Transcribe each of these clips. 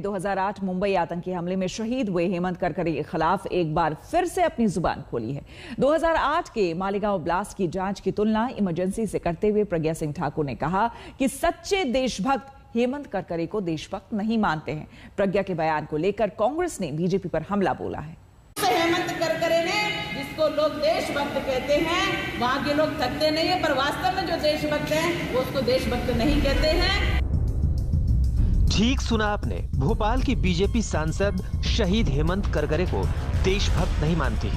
2008 मुंबई आतंकी हमले में शहीद हुए हेमंत करकरे के खिलाफ एक बार फिर से अपनी ज़ुबान खोली है। 2008 के मालेगांव ब्लास्ट की जाँच की तुलना इमरजेंसी से करते हुए प्रज्ञा सिंह ठाकुर ने कहा कि सच्चे देशभक्त हेमंत करकरे को देशभक्त नहीं मानते हैं। प्रज्ञा के बयान को लेकर कांग्रेस ने बीजेपी पर हमला बोला है। हेमंत करकरे ने जिसको लोग देशभक्त कहते हैं, वहाँ के लोग थकते नहीं है, पर वास्तव में जो देशभक्त हैं, वो उसको देशभक्त नहीं कहते हैं। ठीक सुना आपने, भोपाल की बीजेपी सांसद शहीद हेमंत करकरे को देशभक्त नहीं मानती।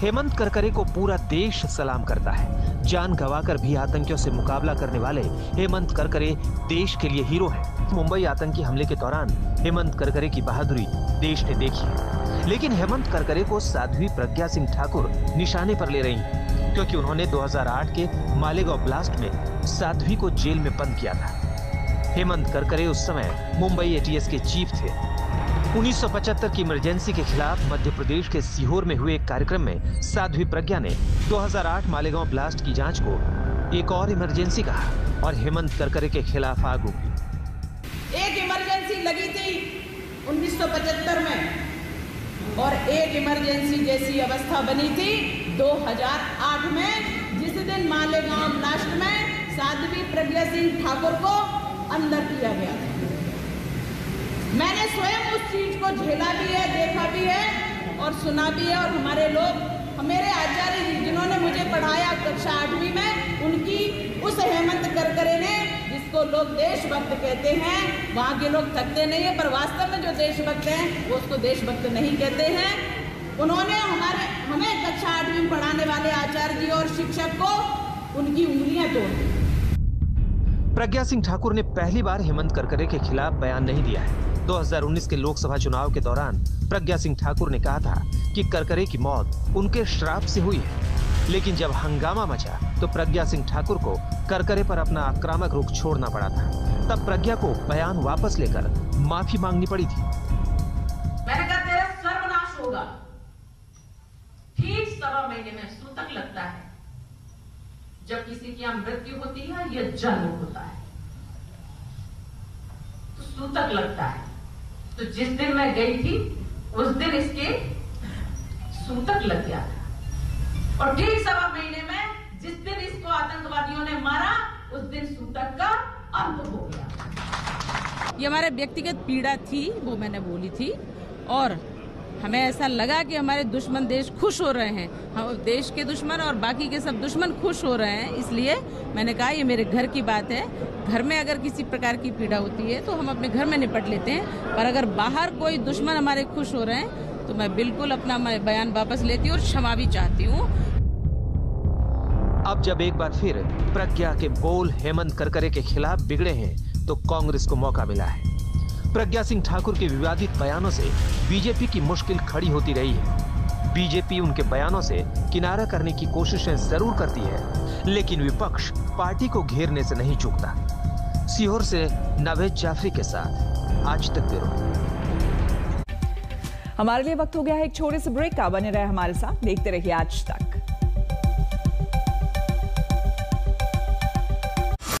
हेमंत करकरे को पूरा देश सलाम करता है। जान गवाकर भी आतंकियों से मुकाबला करने वाले हेमंत करकरे देश के लिए हीरो हैं। मुंबई आतंकी हमले के दौरान हेमंत करकरे की बहादुरी देश ने देखी है। लेकिन हेमंत करकरे को साध्वी प्रज्ञा सिंह ठाकुर निशाने पर ले रही क्योंकि उन्होंने 2008 के मालेगांव ब्लास्ट में साध्वी को जेल में बंद किया था। हेमंत करकरे उस समय मुंबई एटीएस के चीफ थे। 1975 की इमरजेंसी के खिलाफ मध्य प्रदेश के सीहोर में हुए एक कार्यक्रम में साध्वी प्रज्ञा ने 2008 मालेगांव ब्लास्ट की जाँच को एक और इमरजेंसी कहा और हेमंत करकरे के खिलाफ आग उगली एक इमरजेंसी लगी थी 1975 में और एक इमरजेंसी जैसी अवस्था बनी थी 2008 में, जिस दिन मालेगांव ब्लास्ट में साध्वी प्रज्ञा सिंह ठाकुर को अंदर किया गया। मैंने स्वयं उस चीज़ को झेला भी है, देखा भी है और सुना भी है और हमारे लोग, मेरे आचार्य जी जिन्होंने मुझे पढ़ाया कक्षा आठवीं में, उनकी उस हेमंत करकरे ने, जिसको लोग देशभक्त कहते हैं, वहाँ के लोग थकते नहीं है, पर वास्तव में जो देशभक्त हैं, वो उसको देशभक्त नहीं कहते हैं। उन्होंने हमारे, हमें कक्षा आठवीं पढ़ाने वाले आचार्य जी और शिक्षक को उनकी उंगलियाँ तोड़ दी। प्रज्ञा सिंह ठाकुर ने पहली बार हेमंत करकरे के खिलाफ बयान नहीं दिया है। 2019 के लोकसभा चुनाव के दौरान प्रज्ञा सिंह ठाकुर ने कहा था कि करकरे की मौत उनके श्राप से हुई है। लेकिन जब हंगामा मचा तो प्रज्ञा सिंह ठाकुर को करकरे पर अपना आक्रामक रुख छोड़ना पड़ा था। तब प्रज्ञा को बयान वापस लेकर माफ़ी मांगनी पड़ी थी। जब किसी की मृत्यु होती है या जन्म होता है तो सूतक लगता है। तो जिस दिन मैं गई थी, उस दिन इसके सूतक लग गया था। और ठीक सवा महीने में जिस दिन इसको आतंकवादियों ने मारा, उस दिन सूतक का अंत हो गया। ये हमारे व्यक्तिगत पीड़ा थी, वो मैंने बोली थी। और हमें ऐसा लगा कि हमारे दुश्मन देश खुश हो रहे हैं। हम देश के दुश्मन और बाकी के सब दुश्मन खुश हो रहे हैं। इसलिए मैंने कहा, ये मेरे घर की बात है। घर में अगर किसी प्रकार की पीड़ा होती है तो हम अपने घर में निपट लेते हैं। पर अगर बाहर कोई दुश्मन हमारे खुश हो रहे हैं तो मैं बिल्कुल अपना बयान वापस लेती हूँ और क्षमा भी चाहती हूँ। अब जब एक बार फिर प्रज्ञा के बोल हेमंत करकरे के खिलाफ बिगड़े हैं तो कांग्रेस को मौका मिला है। प्रज्ञा सिंह ठाकुर के विवादित बयानों से बीजेपी की मुश्किल खड़ी होती रही है। बीजेपी उनके बयानों से किनारा करने की कोशिशें ज़रूर करती है, लेकिन विपक्ष पार्टी को घेरने से नहीं चूकता। सीहोर से नवेद जाफरी के साथ, आज तक ब्यूरो। हमारे लिए वक्त हो गया है एक छोटे से ब्रेक का बने रहे हमारे साथ, देखते रहिए आज तक।